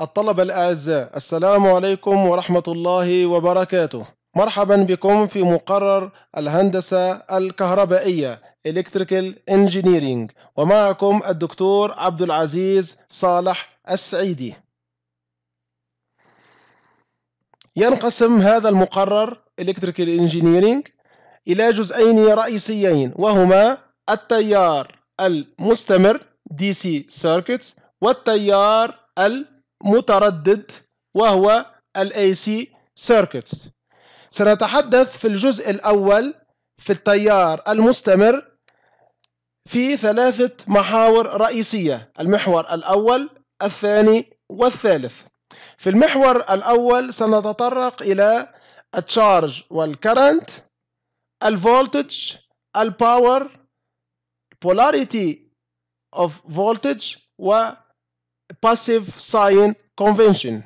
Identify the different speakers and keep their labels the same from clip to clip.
Speaker 1: الطلبة الأعزاء السلام عليكم ورحمة الله وبركاته. مرحبا بكم في مقرر الهندسة الكهربائية Electrical Engineering. ومعكم الدكتور عبد العزيز صالح السعيدي. ينقسم هذا المقرر Electrical Engineering إلى جزئين رئيسيين وهما التيار المستمر DC Circuits والتيار متردد وهو ال AC Circuits. سنتحدث في الجزء الأول في التيار المستمر في ثلاثة محاور رئيسية المحور الأول الثاني والثالث. في المحور الأول سنتطرق إلى التشارج والكرنت الفولتج ال power polarity of voltage و passive sign convention.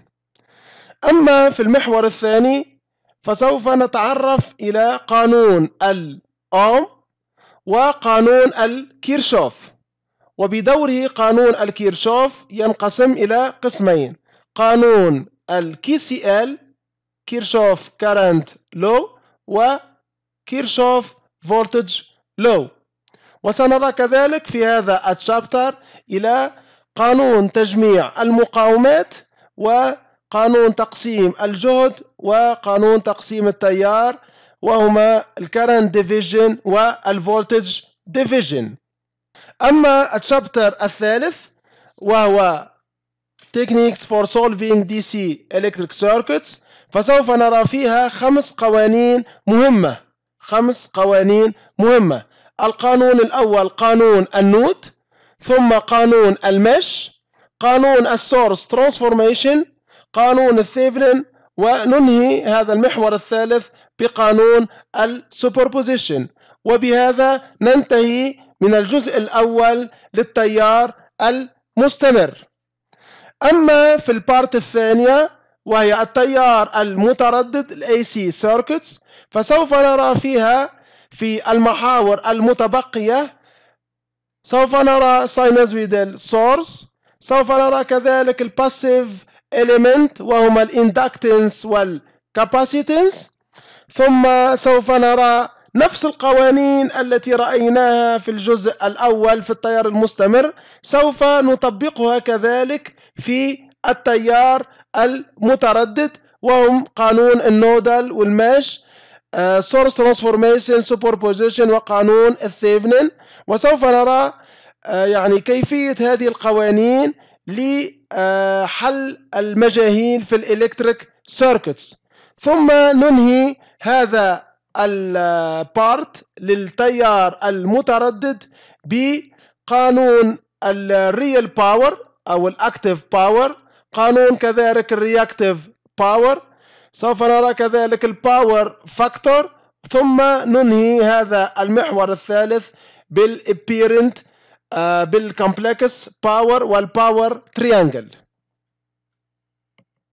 Speaker 1: أما في المحور الثاني فسوف نتعرف إلى قانون الأوم وقانون الكيرشوف وبدوره قانون الكيرشوف ينقسم إلى قسمين قانون ال KCL Kirchhoff current law و Kirchhoff voltage law وسنرى كذلك في هذا ال chapter إلى قانون تجميع المقاومات وقانون تقسيم الجهد وقانون تقسيم التيار وهما ال current division وال voltage division. أما ال chapter الثالث وهو Techniques for solving DC electric circuits فسوف نرى فيها خمس قوانين مهمة. خمس قوانين مهمة. القانون الأول قانون ال node. ثم قانون ال mesh قانون ال source transformation قانون ال Thevenin وننهي هذا المحور الثالث بقانون ال superposition. وبهذا ننتهي من الجزء الأول للتيار المستمر. أما في ال part الثانية وهي التيار المتردد ال AC circuits فسوف نرى فيها في المحاور المتبقية سوف نرى sinusoidal source سوف نرى كذلك ال passive element وهما ال inductance وال capacitance ثم سوف نرى نفس القوانين التي رأيناها في الجزء الأول في التيار المستمر سوف نطبقها كذلك في التيار المتردد وهم قانون ال nodal وال mesh. source transformation superposition وقانون ال Thevenin. وسوف نرى آه، يعني كيفية هذه القوانين لحل المجاهيل في ال electric circuits ثم ننهي هذا ال part للتيار المتردد بقانون ال real power أو ال active power قانون كذلك ال reactive power سوف نرى كذلك ال power factor ثم ننهي هذا المحور الثالث بال apparent بال complex power وال power triangle